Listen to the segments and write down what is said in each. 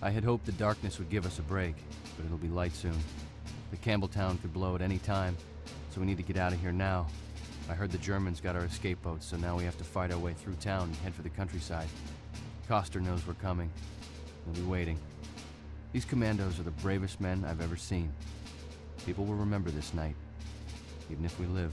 I had hoped the darkness would give us a break, but it'll be light soon. The Campbeltown could blow at any time, so we need to get out of here now. I heard the Germans got our escape boats, so now we have to fight our way through town and head for the countryside. Coster knows we're coming. We'll be waiting. These commandos are the bravest men I've ever seen. People will remember this night, even if we live.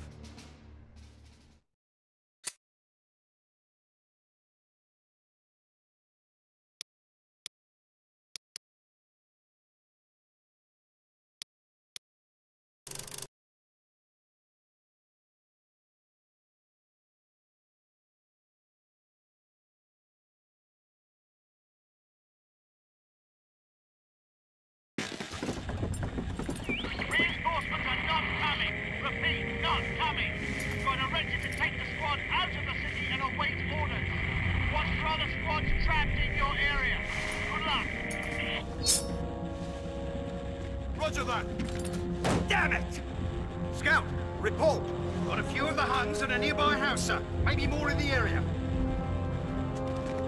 Scout, report. Got a few of the Huns and a nearby house, sir. Maybe more in the area.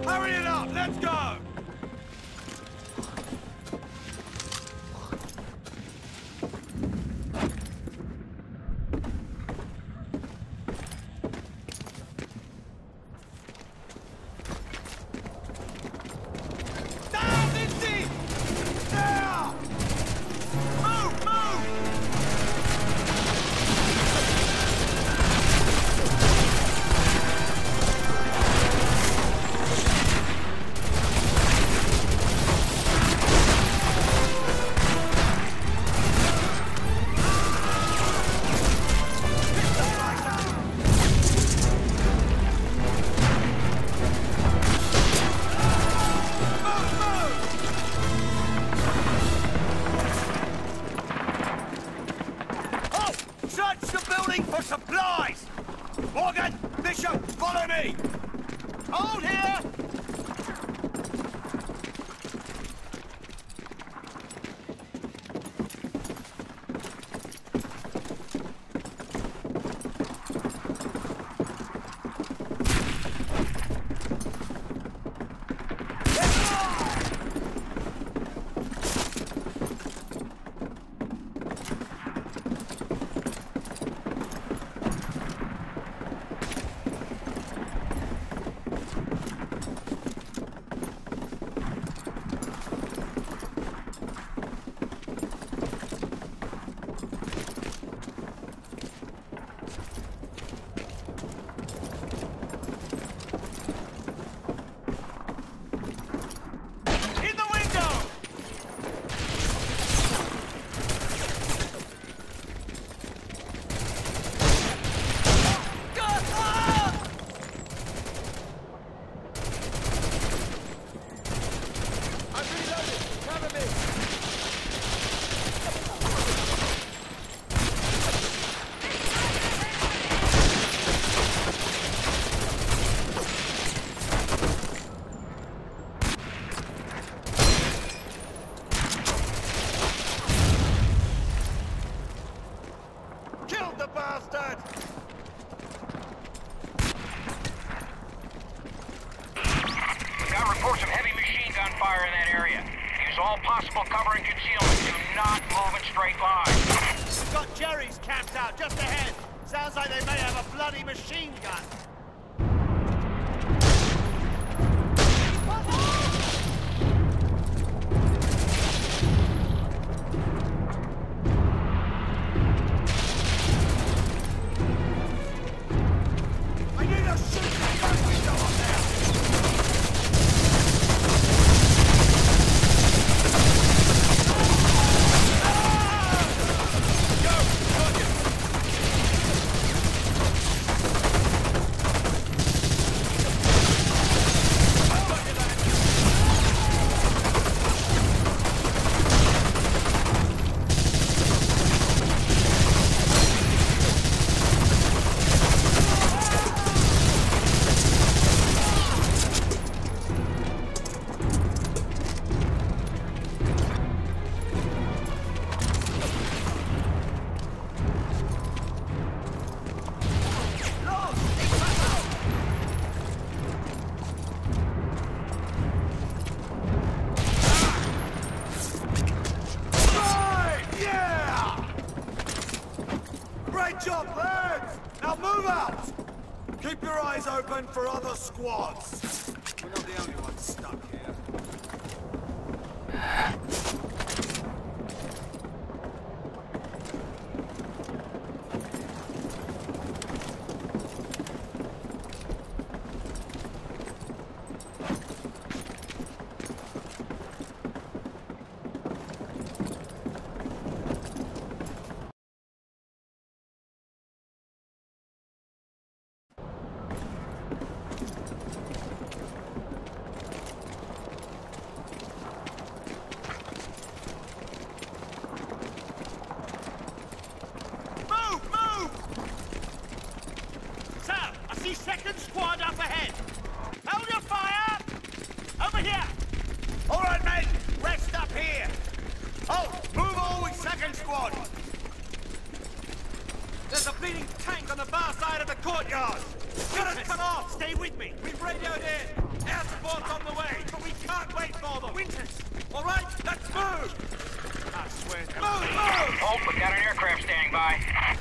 Hurry it up! Let's go! Machine gun. them out! Keep your eyes open for other squads. We're not the only ones stuck here. Side of the courtyard. Got us cut off. Stay with me. We've radioed in. Air support's on the way, but we can't wait for them. Winters! All right, let's move. I swear to Move, move. Hope, we got an aircraft standing by.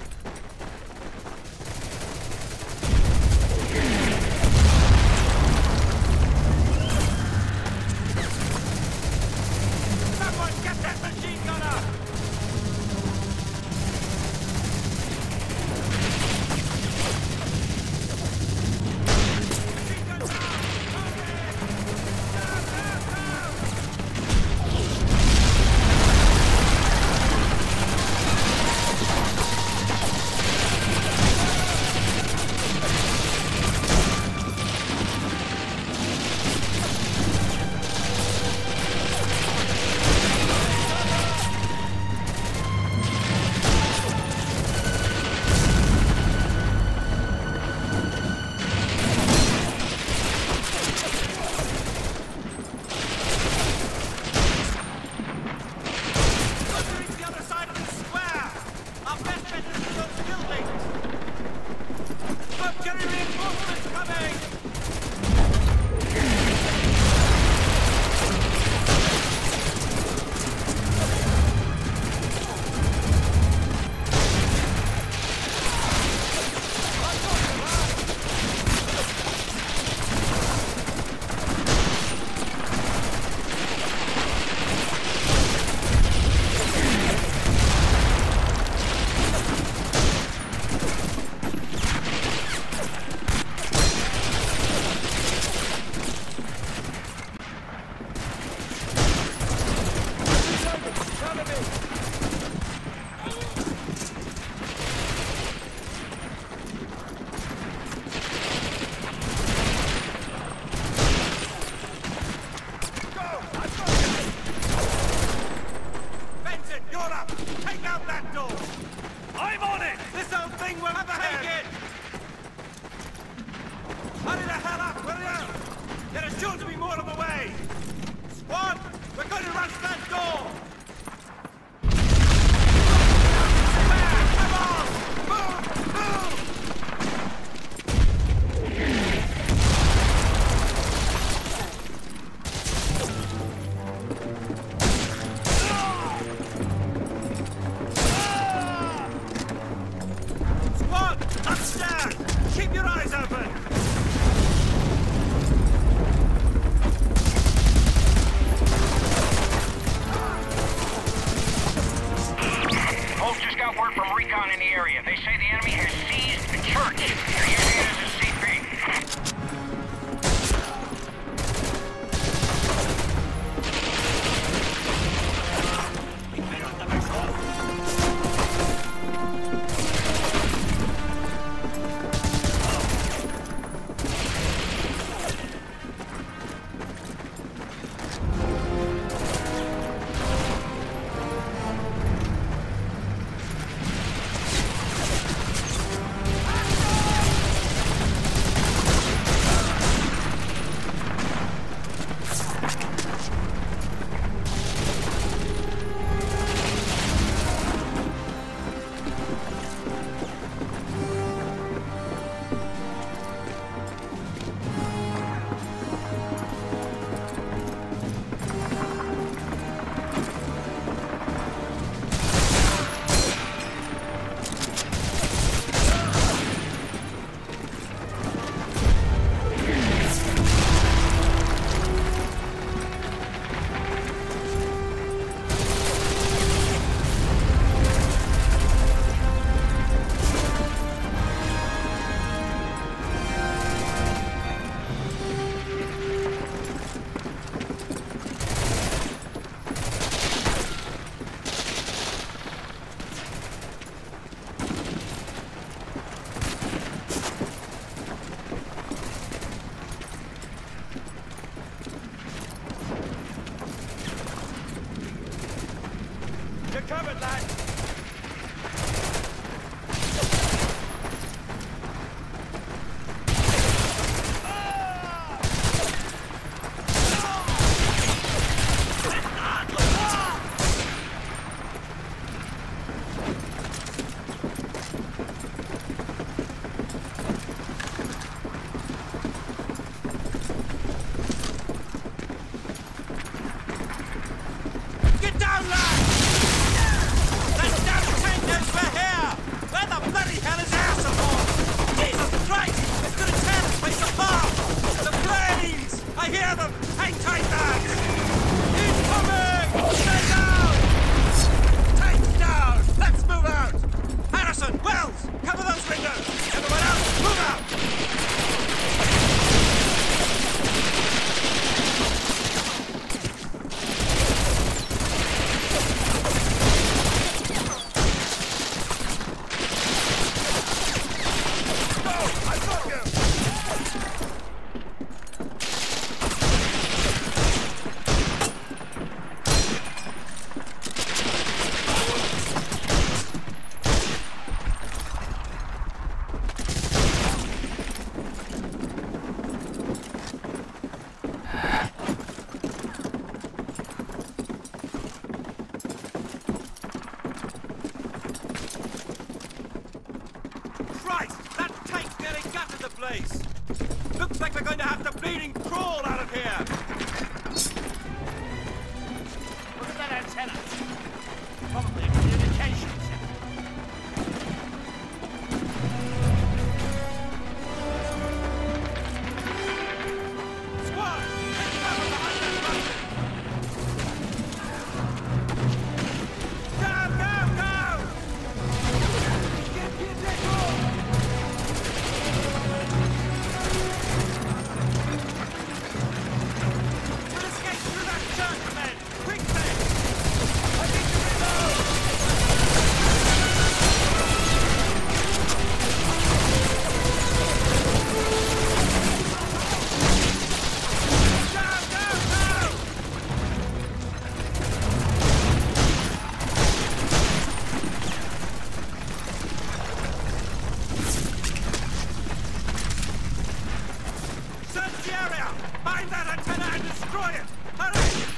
place. Looks like we're going to have to bleeding crawl Find that antenna and destroy it! Hurry!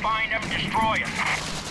Find them, destroy them.